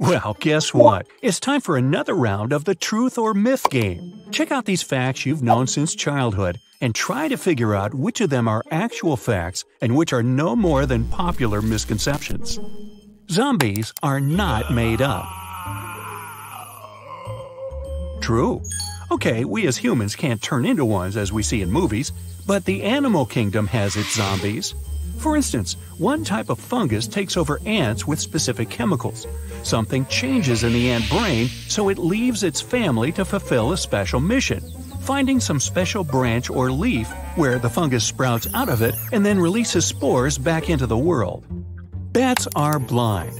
Well, guess what? It's time for another round of the truth or myth game. Check out these facts you've known since childhood and try to figure out which of them are actual facts and which are no more than popular misconceptions. Zombies are not made up. True. Okay, we as humans can't turn into ones as we see in movies, but the animal kingdom has its zombies. For instance, one type of fungus takes over ants with specific chemicals. Something changes in the ant brain, so it leaves its family to fulfill a special mission finding some special branch or leaf where the fungus sprouts out of it and then releases spores back into the world. Bats are blind.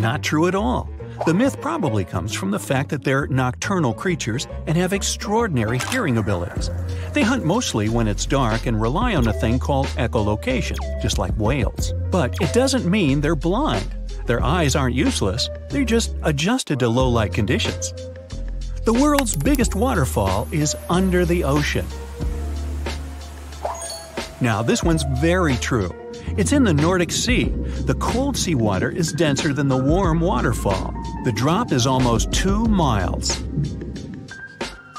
Not true at all. The myth probably comes from the fact that they're nocturnal creatures and have extraordinary hearing abilities. They hunt mostly when it's dark and rely on a thing called echolocation, just like whales. But it doesn't mean they're blind. Their eyes aren't useless, they're just adjusted to low light conditions. The world's biggest waterfall is under the ocean. Now, this one's very true. It's in the Nordic Sea. The cold seawater is denser than the warm waterfall. The drop is almost two miles.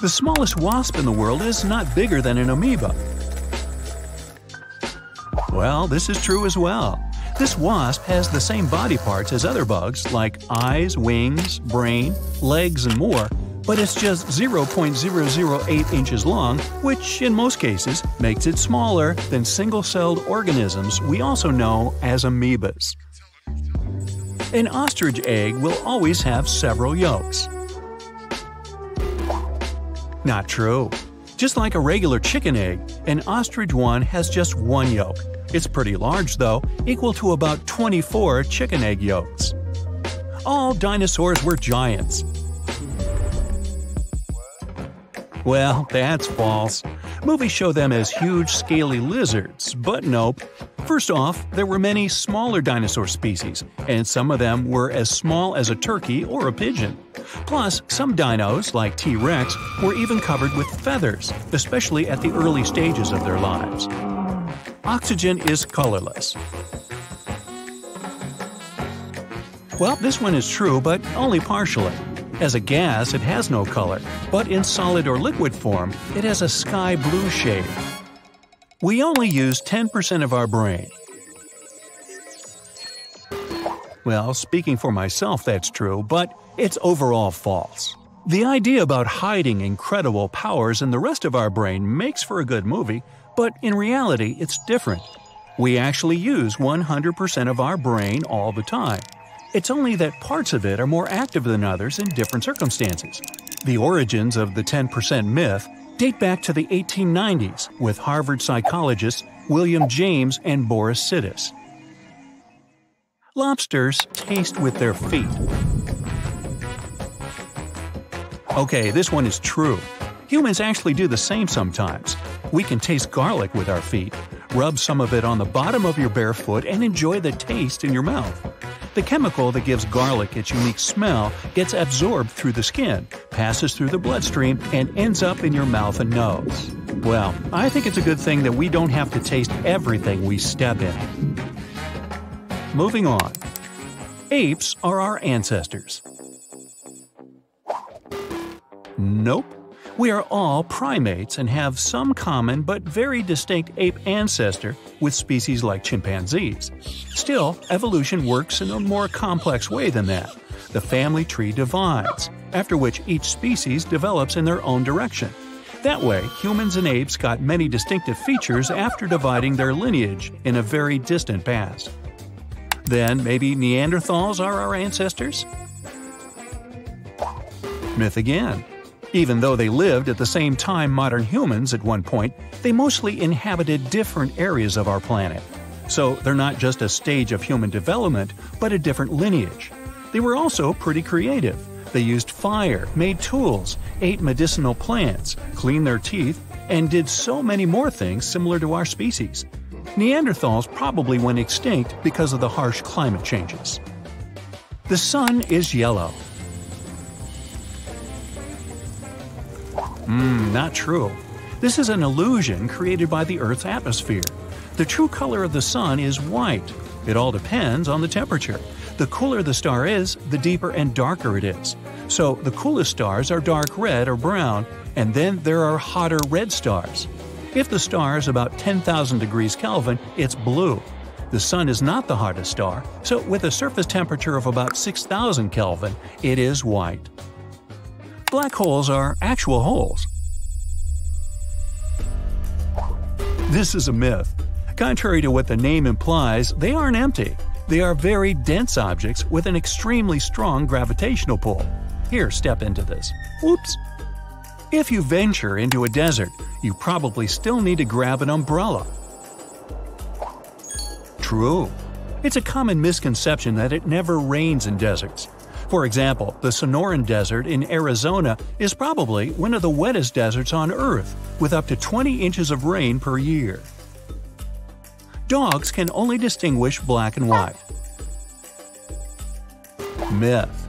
The smallest wasp in the world is not bigger than an amoeba. Well, this is true as well. This wasp has the same body parts as other bugs, like eyes, wings, brain, legs, and more, but it's just 0.008 inches long, which in most cases makes it smaller than single celled organisms we also know as amoebas. An ostrich egg will always have several yolks. Not true. Just like a regular chicken egg, an ostrich one has just one yolk. It's pretty large, though, equal to about 24 chicken egg yolks. All dinosaurs were giants. Well, that's false. Movies show them as huge, scaly lizards, but nope. First off, there were many smaller dinosaur species, and some of them were as small as a turkey or a pigeon. Plus, some dinos, like T Rex, were even covered with feathers, especially at the early stages of their lives. Oxygen is colorless. Well, this one is true, but only partially. As a gas, it has no color, but in solid or liquid form, it has a sky blue shade. We only use 10% of our brain. Well, speaking for myself, that's true, but it's overall false. The idea about hiding incredible powers in the rest of our brain makes for a good movie, but in reality, it's different. We actually use 100% of our brain all the time. It's only that parts of it are more active than others in different circumstances. The origins of the 10% myth date back to the 1890s with Harvard psychologists William James and Boris Sidis. Lobsters taste with their feet. Okay, this one is true. Humans actually do the same sometimes. We can taste garlic with our feet. Rub some of it on the bottom of your bare foot and enjoy the taste in your mouth. The chemical that gives garlic its unique smell gets absorbed through the skin, passes through the bloodstream, and ends up in your mouth and nose. Well, I think it's a good thing that we don't have to taste everything we step in. Moving on. Apes are our ancestors. Nope. We are all primates and have some common but very distinct ape ancestor with species like chimpanzees. Still, evolution works in a more complex way than that. The family tree divides, after which each species develops in their own direction. That way, humans and apes got many distinctive features after dividing their lineage in a very distant past. Then maybe Neanderthals are our ancestors? Myth again. Even though they lived at the same time modern humans at one point, they mostly inhabited different areas of our planet. So they're not just a stage of human development, but a different lineage. They were also pretty creative. They used fire, made tools, ate medicinal plants, cleaned their teeth, and did so many more things similar to our species. Neanderthals probably went extinct because of the harsh climate changes. The sun is yellow. Hmm, not true. This is an illusion created by the Earth's atmosphere. The true color of the sun is white. It all depends on the temperature. The cooler the star is, the deeper and darker it is. So the coolest stars are dark red or brown, and then there are hotter red stars. If the star is about 10,000 degrees Kelvin, it's blue. The Sun is not the hottest star, so with a surface temperature of about 6,000 Kelvin, it is white. Black holes are actual holes. This is a myth. Contrary to what the name implies, they aren't empty. They are very dense objects with an extremely strong gravitational pull. Here, step into this. Whoops! If you venture into a desert, you probably still need to grab an umbrella. True. It's a common misconception that it never rains in deserts. For example, the Sonoran Desert in Arizona is probably one of the wettest deserts on Earth, with up to 20 inches of rain per year. Dogs can only distinguish black and white. Myth.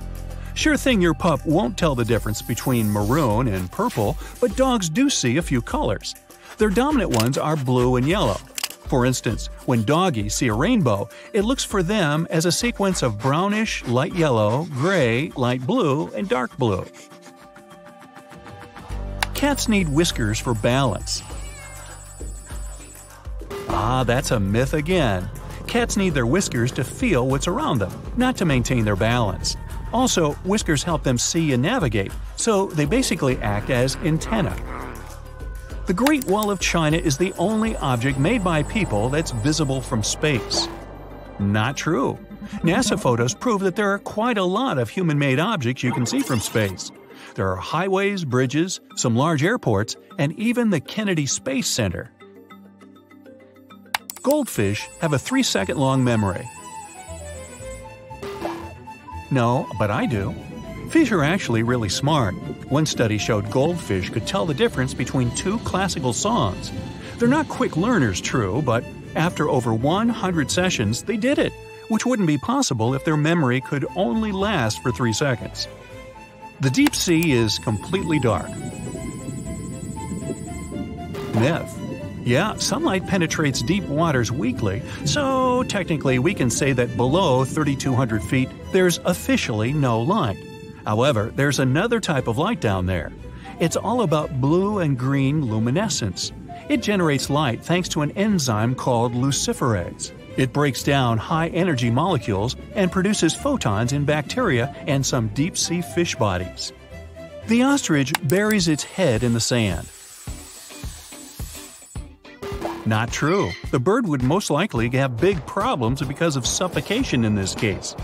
Sure thing your pup won't tell the difference between maroon and purple, but dogs do see a few colors. Their dominant ones are blue and yellow. For instance, when doggies see a rainbow, it looks for them as a sequence of brownish, light yellow, gray, light blue, and dark blue. Cats need whiskers for balance. Ah, that's a myth again. Cats need their whiskers to feel what's around them, not to maintain their balance. Also, whiskers help them see and navigate, so they basically act as antennae. The Great Wall of China is the only object made by people that's visible from space. Not true. NASA photos prove that there are quite a lot of human made objects you can see from space. There are highways, bridges, some large airports, and even the Kennedy Space Center. Goldfish have a 3 second long memory. No, but I do. Fish are actually really smart. One study showed goldfish could tell the difference between two classical songs. They're not quick learners, true, but after over 100 sessions, they did it, which wouldn't be possible if their memory could only last for 3 seconds. The deep sea is completely dark. Myth. Yeah, sunlight penetrates deep waters weakly, so technically we can say that below 3,200 feet there's officially no light. However, there's another type of light down there. It's all about blue and green luminescence. It generates light thanks to an enzyme called luciferase. It breaks down high energy molecules and produces photons in bacteria and some deep sea fish bodies. The ostrich buries its head in the sand. Not true. The bird would most likely have big problems because of suffocation in this case.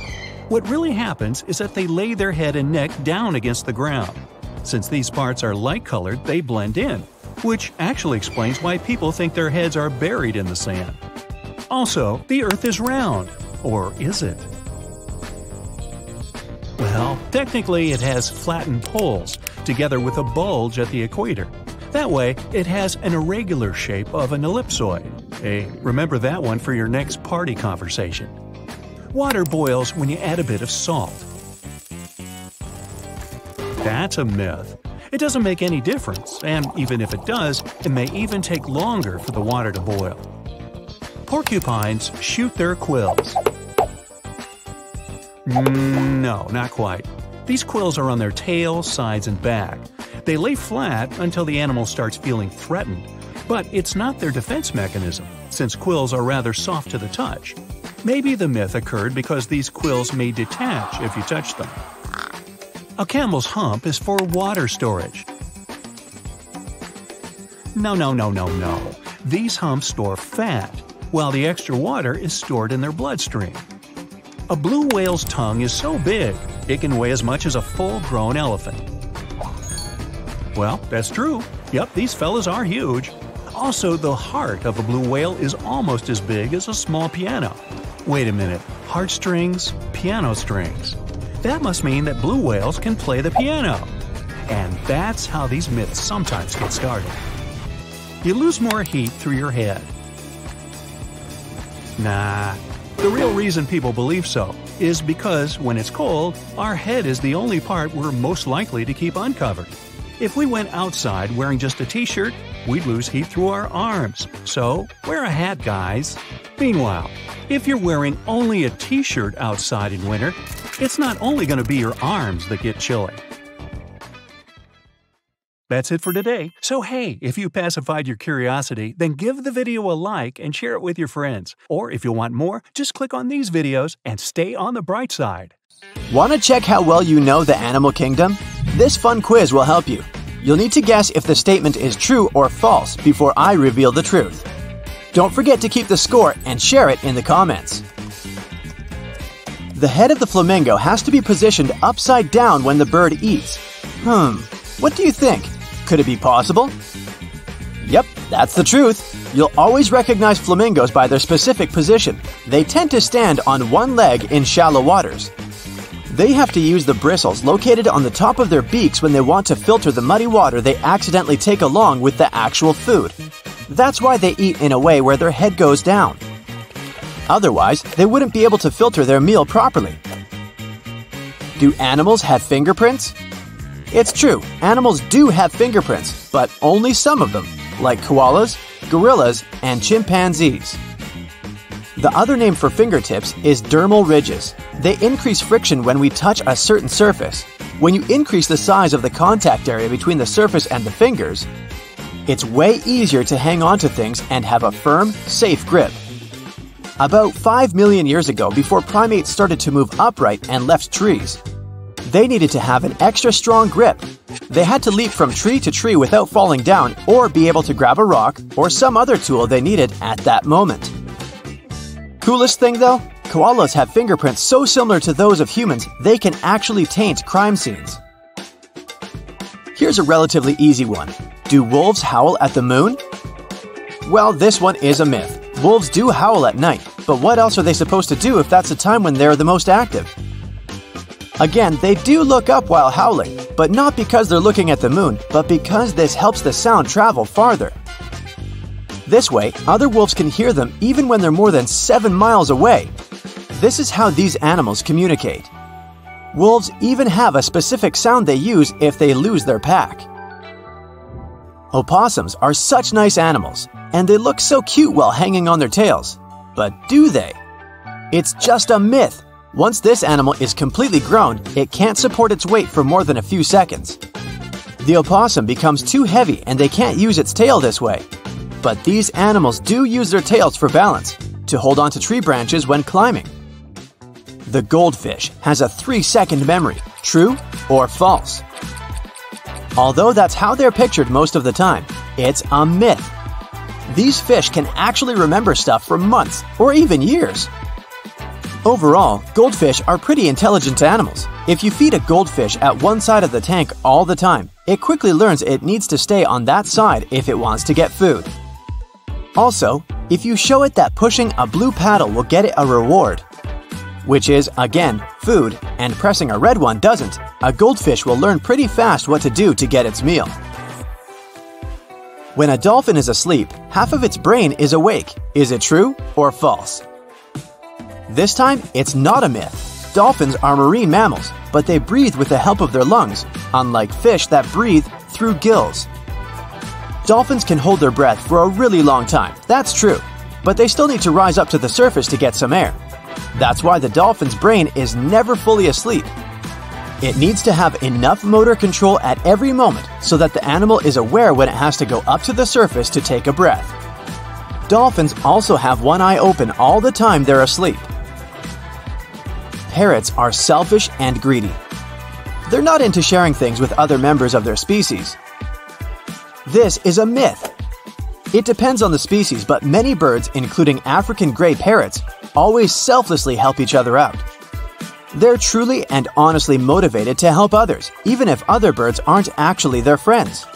What really happens is that they lay their head and neck down against the ground. Since these parts are light colored, they blend in, which actually explains why people think their heads are buried in the sand. Also, the Earth is round. Or is it? Well, technically it has flattened poles, together with a bulge at the equator. That way, it has an irregular shape of an ellipsoid. Hey, remember that one for your next party conversation. Water boils when you add a bit of salt. That's a myth. It doesn't make any difference, and even if it does, it may even take longer for the water to boil. Porcupines shoot their quills. No, not quite. These quills are on their tail, sides, and back. They lay flat until the animal starts feeling threatened. But it's not their defense mechanism, since quills are rather soft to the touch. Maybe the myth occurred because these quills may detach if you touch them. A camel's hump is for water storage. No, no, no, no, no. These humps store fat, while the extra water is stored in their bloodstream. A blue whale's tongue is so big, it can weigh as much as a full grown elephant. Well, that's true. Yep, these fellas are huge. Also, the heart of a blue whale is almost as big as a small piano. Wait a minute, heartstrings, piano strings. That must mean that blue whales can play the piano. And that's how these myths sometimes get started. You lose more heat through your head. Nah, the real reason people believe so is because when it's cold, our head is the only part we're most likely to keep uncovered. If we went outside wearing just a t shirt, we'd lose heat through our arms. So, wear a hat, guys. Meanwhile, If you're wearing only a t shirt outside in winter, it's not only going to be your arms that get chilly. That's it for today. So, hey, if you pacified your curiosity, then give the video a like and share it with your friends. Or if you want more, just click on these videos and stay on the bright side. Want to check how well you know the animal kingdom? This fun quiz will help you. You'll need to guess if the statement is true or false before I reveal the truth. Don't forget to keep the score and share it in the comments. The head of the flamingo has to be positioned upside down when the bird eats. Hmm, what do you think? Could it be possible? Yep, that's the truth. You'll always recognize flamingos by their specific position. They tend to stand on one leg in shallow waters. They have to use the bristles located on the top of their beaks when they want to filter the muddy water they accidentally take along with the actual food. That's why they eat in a way where their head goes down. Otherwise, they wouldn't be able to filter their meal properly. Do animals have fingerprints? It's true, animals do have fingerprints, but only some of them, like koalas, gorillas, and chimpanzees. The other name for fingertips is dermal ridges. They increase friction when we touch a certain surface. When you increase the size of the contact area between the surface and the fingers, it's way easier to hang on to things and have a firm, safe grip. About 5 million years ago, before primates started to move upright and left trees, they needed to have an extra strong grip. They had to leap from tree to tree without falling down or be able to grab a rock or some other tool they needed at that moment. Coolest thing though? Koalas have fingerprints so similar to those of humans they can actually taint crime scenes. Here's a relatively easy one. Do wolves howl at the moon? Well, this one is a myth. Wolves do howl at night, but what else are they supposed to do if that's the time when they're the most active? Again, they do look up while howling, but not because they're looking at the moon, but because this helps the sound travel farther. This way, other wolves can hear them even when they're more than 7 miles away. This is how these animals communicate. Wolves even have a specific sound they use if they lose their pack. Opossums are such nice animals, and they look so cute while hanging on their tails. But do they? It's just a myth once this animal is completely grown, it can't support its weight for more than a few seconds. The opossum becomes too heavy and they can't use its tail this way. But these animals do use their tails for balance, to hold onto tree branches when climbing. The goldfish has a 3 second memory, true or false? Although that's how they're pictured most of the time, it's a myth. These fish can actually remember stuff for months or even years. Overall, goldfish are pretty intelligent animals. If you feed a goldfish at one side of the tank all the time, it quickly learns it needs to stay on that side if it wants to get food. Also, if you show it that pushing a blue paddle will get it a reward, which is, again, food, and pressing a red one doesn't, a goldfish will learn pretty fast what to do to get its meal. When a dolphin is asleep, half of its brain is awake. Is it true or false? This time, it's not a myth. Dolphins are marine mammals, but they breathe with the help of their lungs, unlike fish that breathe through gills. Dolphins can hold their breath for a really long time, that's true, but they still need to rise up to the surface to get some air. That's why the dolphin's brain is never fully asleep. It needs to have enough motor control at every moment so that the animal is aware when it has to go up to the surface to take a breath. Dolphins also have one eye open all the time they're asleep parrots are selfish and greedy. They're not into sharing things with other members of their species. This is a myth. It depends on the species, but many birds, including African gray parrots, always selflessly help each other out. They're truly and honestly motivated to help others, even if other birds aren't actually their friends.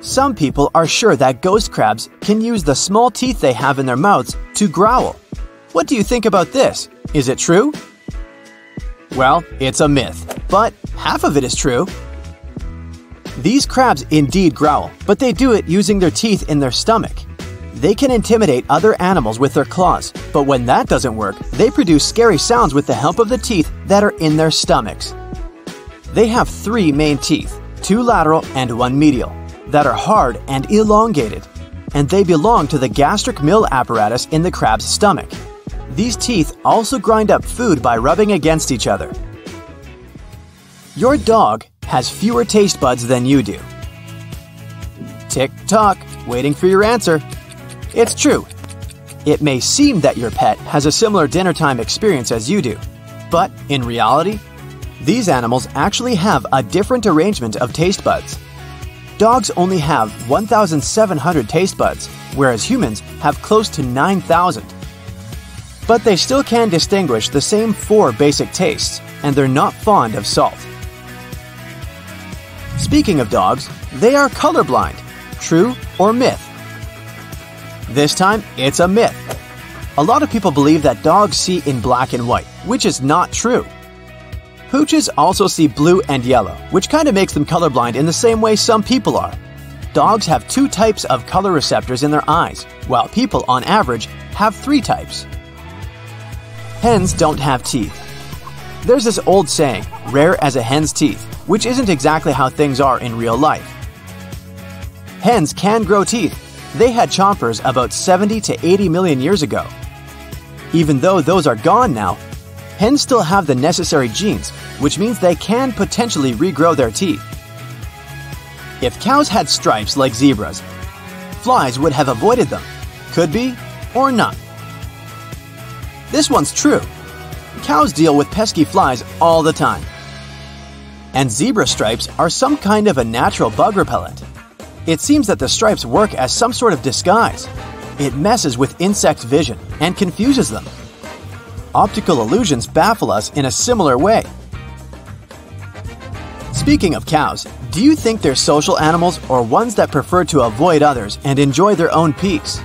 Some people are sure that ghost crabs can use the small teeth they have in their mouths to growl. What do you think about this? Is it true? Well, it's a myth, but half of it is true. These crabs indeed growl, but they do it using their teeth in their stomach. They can intimidate other animals with their claws, but when that doesn't work, they produce scary sounds with the help of the teeth that are in their stomachs. They have three main teeth, two lateral and one medial, that are hard and elongated. and they belong to the gastric mill apparatus in the crab's stomach. These teeth also grind up food by rubbing against each other. Your dog has fewer taste buds than you do. Tick tock, waiting for your answer. It's true. It may seem that your pet has a similar dinner time experience as you do, but in reality, these animals actually have a different arrangement of taste buds. Dogs only have 1,700 taste buds, whereas humans have close to 9,000. But they still can distinguish the same four basic tastes, and they're not fond of salt. Speaking of dogs, they are colorblind. True or myth? This time, it's a myth. A lot of people believe that dogs see in black and white, which is not true. Pooches also see blue and yellow, which kind of makes them colorblind in the same way some people are. Dogs have two types of color receptors in their eyes, while people, on average, have three types. Hens don't have teeth. There's this old saying, rare as a hen's teeth, which isn't exactly how things are in real life. Hens can grow teeth. They had chompers about 70 to 80 million years ago. Even though those are gone now, hens still have the necessary genes, which means they can potentially regrow their teeth. If cows had stripes like zebras, flies would have avoided them. Could be, or not. This one's true. Cows deal with pesky flies all the time. And zebra stripes are some kind of a natural bug repellent. It seems that the stripes work as some sort of disguise. It messes with insect vision and confuses them. Optical illusions baffle us in a similar way. Speaking of cows, do you think they're social animals or ones that prefer to avoid others and enjoy their own peace?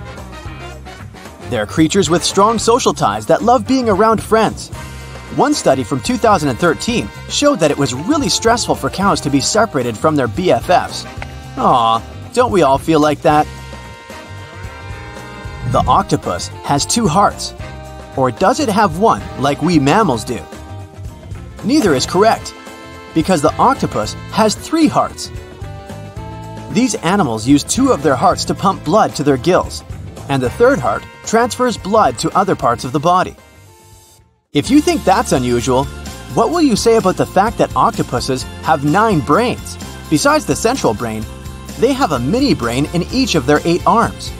They're creatures with strong social ties that love being around friends. One study from 2013 showed that it was really stressful for cows to be separated from their BFFs. Aw, don't we all feel like that? The octopus has two hearts. Or does it have one, like we mammals do? Neither is correct, because the octopus has three hearts. These animals use two of their hearts to pump blood to their gills, and the third heart transfers blood to other parts of the body. If you think that's unusual, what will you say about the fact that octopuses have nine brains? Besides the central brain, they have a mini brain in each of their eight arms.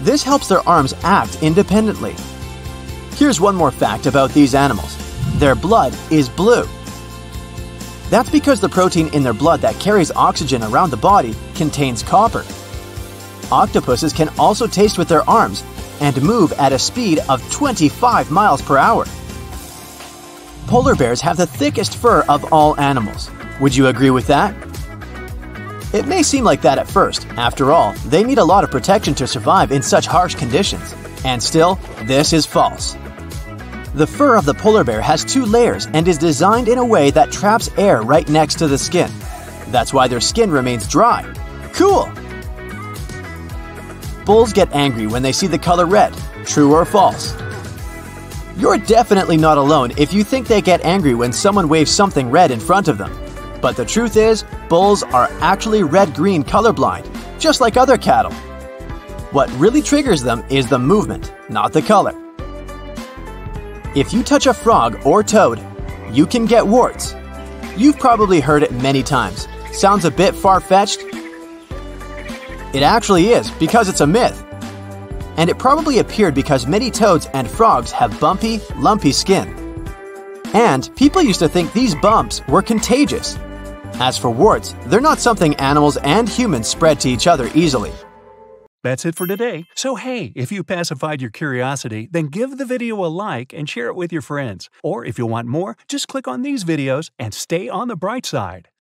This helps their arms act independently. Here's one more fact about these animals their blood is blue. That's because the protein in their blood that carries oxygen around the body contains copper. Octopuses can also taste with their arms and move at a speed of 25 miles per hour. Polar bears have the thickest fur of all animals. Would you agree with that? It may seem like that at first. After all, they need a lot of protection to survive in such harsh conditions. And still, this is false. The fur of the polar bear has two layers and is designed in a way that traps air right next to the skin. That's why their skin remains dry. Cool! Bulls get angry when they see the color red. True or false? You're definitely not alone if you think they get angry when someone waves something red in front of them. But the truth is, bulls are actually red green colorblind, just like other cattle. What really triggers them is the movement, not the color. If you touch a frog or toad, you can get warts. You've probably heard it many times. Sounds a bit far fetched? It actually is, because it's a myth. And it probably appeared because many toads and frogs have bumpy, lumpy skin. And people used to think these bumps were contagious. As for warts, they're not something animals and humans spread to each other easily. That's it for today. So hey, if you pacified your curiosity, then give the video a like and share it with your friends. Or if you want more, just click on these videos and stay on the bright side.